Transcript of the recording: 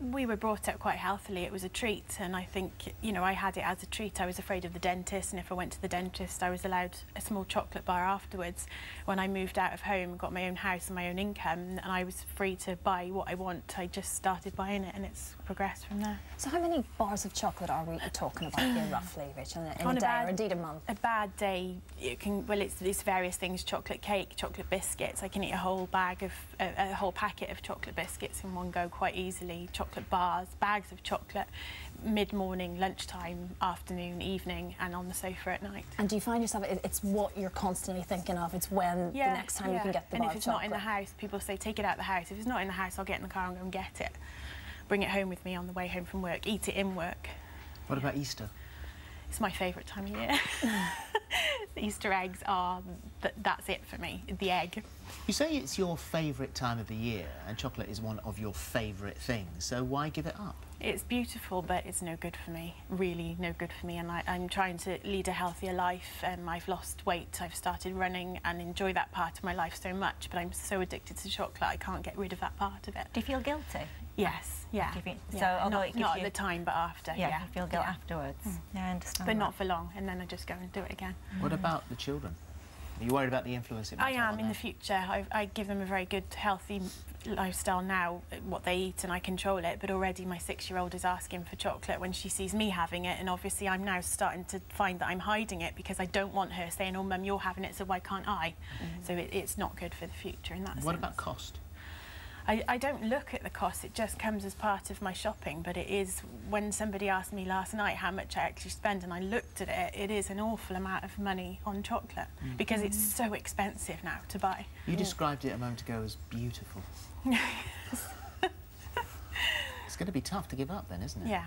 we were brought up quite healthily. It was a treat, and I think you know I had it as a treat. I was afraid of the dentist, and if I went to the dentist, I was allowed a small chocolate bar afterwards. When I moved out of home and got my own house and my own income, and I was free to buy what I want, I just started buying it, and it's progressed from there. So, how many bars of chocolate are we talking about here, roughly, in, in On a a day bad- or indeed a month? A bad day, you can well, it's, it's various things: chocolate cake, chocolate biscuits. I can eat a whole bag of a, a whole packet of chocolate biscuits in one go quite easily. Chocolate bars, bags of chocolate, mid-morning, lunchtime, afternoon, evening, and on the sofa at night. And do you find yourself, it's what you're constantly thinking of, it's when the next time you can get the and bar if of it's not in the house, people say take it out of the house. If it's not in the house, I'll get in the car and go and get it. Bring it home with me on the way home from work. Eat it in work. What about Easter? It's my favourite time of year. Easter eggs are th- that's it for me. The egg. You say it's your favourite time of the year, and chocolate is one of your favourite things. So why give it up? It's beautiful, but it's no good for me. Really, no good for me. And I, I'm trying to lead a healthier life. Um, I've lost weight. I've started running and enjoy that part of my life so much. But I'm so addicted to chocolate, I can't get rid of that part of it. Do you feel guilty? Yes, yeah. Do you feel- so yeah. not, not you- at the time, but after. Yeah, Yeah, you feel guilt yeah. afterwards. Yeah, I understand. But that. not for long, and then I just go and do it again. What about the children? Are you worried about the influence it might I am in the future. I, I give them a very good, healthy lifestyle now, what they eat, and I control it. But already my six-year-old is asking for chocolate when she sees me having it, and obviously I'm now starting to find that I'm hiding it because I don't want her saying, "Oh, mum, you're having it, so why can't I?" Mm. So it, it's not good for the future in that What sense. about cost? I, I don't look at the cost, it just comes as part of my shopping. But it is, when somebody asked me last night how much I actually spend and I looked at it, it is an awful amount of money on chocolate mm. because it's mm. so expensive now to buy. You described it a moment ago as beautiful. it's going to be tough to give up then, isn't it? Yeah.